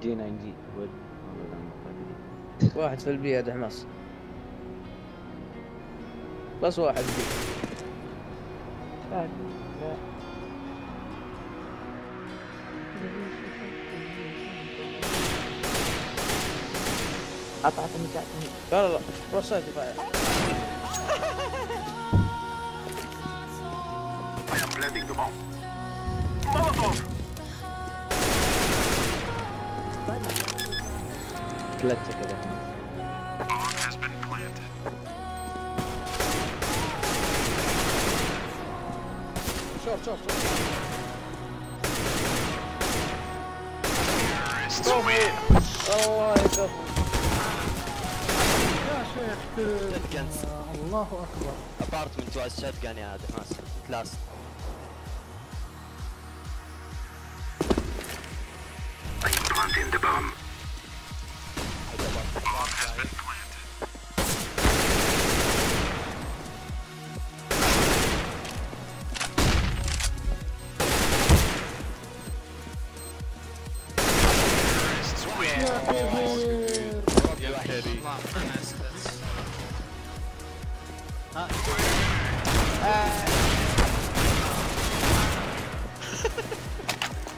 جينا نجي ود واحد في البي يا حماس بس واحد بي. قطعت مساعدني لا لا. لا رصيت دفاعي. I am planting the bomb. Molotov! clutch كذا Bomb has been planted. short short short Terrorists win. الله يكفو يا شيخ الله أكبر ابارتمنت واز شتجن يا دحماس كلاس I'm planting the. Bomb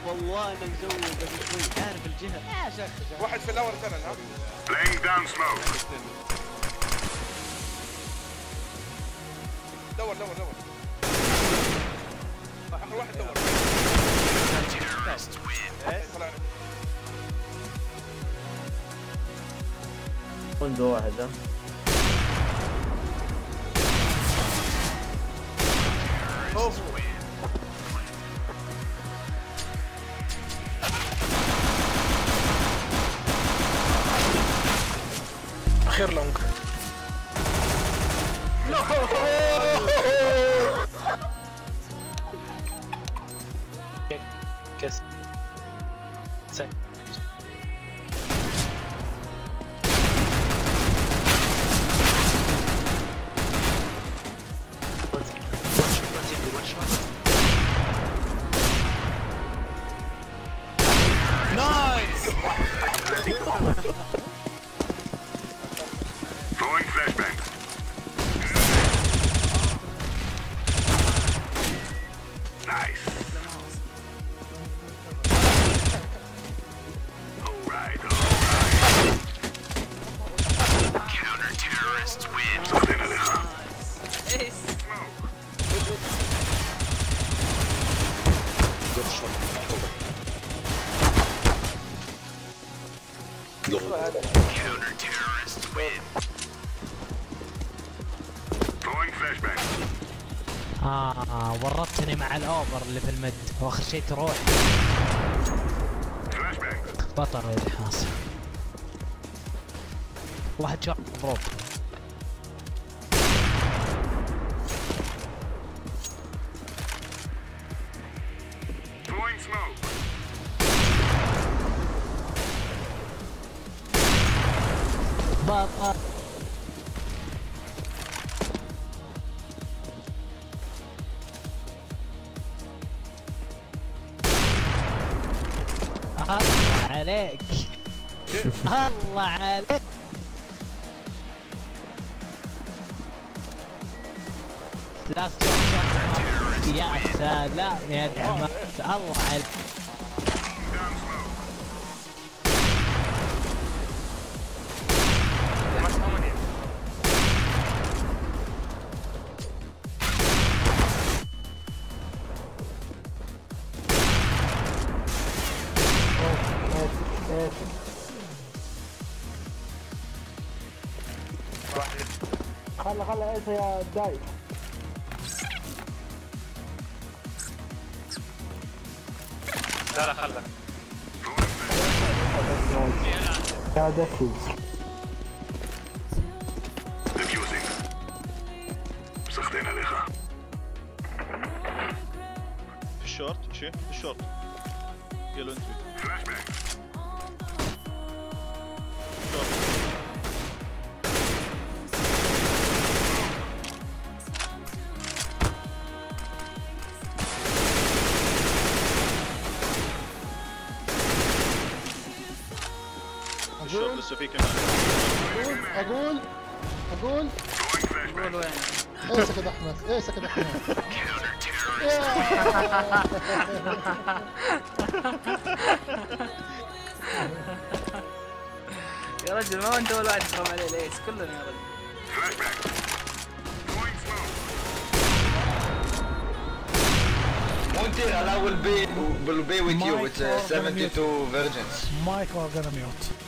والله أنا مزود قبل شوي عارف الجهه واحد في الأول ترى ها؟ Laying down smoke. دور دور دور. اخر واحد دور. فندق واحد أخير لونج كسر ハハハハ! Counter terrorists win. Throwing flashbang. آه ورطتني مع الأوفر اللي في المد وآخر شيء تروح. بطل يا دحاس واحد شوط مضروب بطل الله عليك. الله عليك. لا يا سلام يا الله عليك. خلى خلى إيش يا داي لا لا خلك يا دكي عليها. في الشورت شي في الشورت يلو انتري Flashbang. شورت لسه في كمان. أقول؟ أقول؟ قول وين؟ إيه سكت أحمد؟ إيه سكت أحمد؟ يا رجل ما أنت ولا واحد يفهم عليه ليش؟ كلنا يا رجل. And I will be will be with you with uh, Mike, you're gonna 72 virgins. مايك are gonna mute.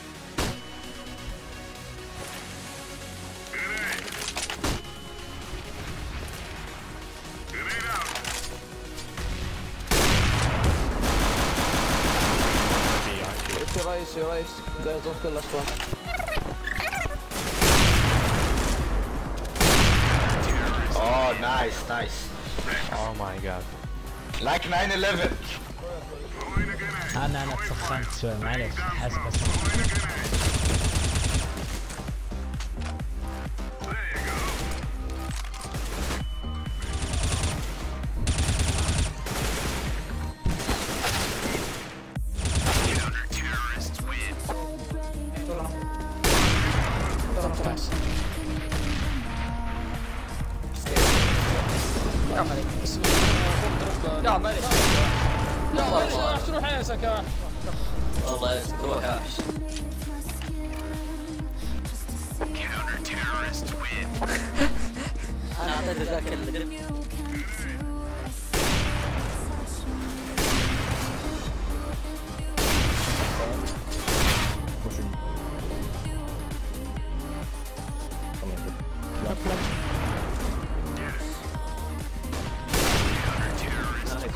يا ريس يا ريس جايز اوف كل اصلا Oh, nice, nice. Oh my god Like 9/11. Throwing a grenade. انا انا تسخنت شوي معليش يا ملك يا ملك يا ملك تروح يا سكا والله تروح يا أنا اعطيته ذاك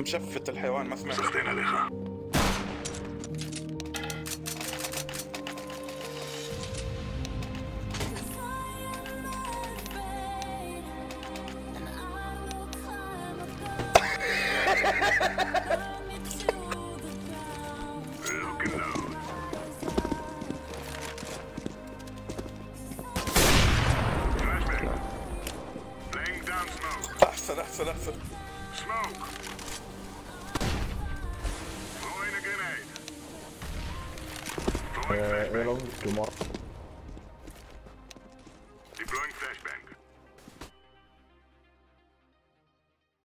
مشفت الحيوان ما سمعت Smoke. Throwing a grenade. Throwing uh, flashbang. Deploying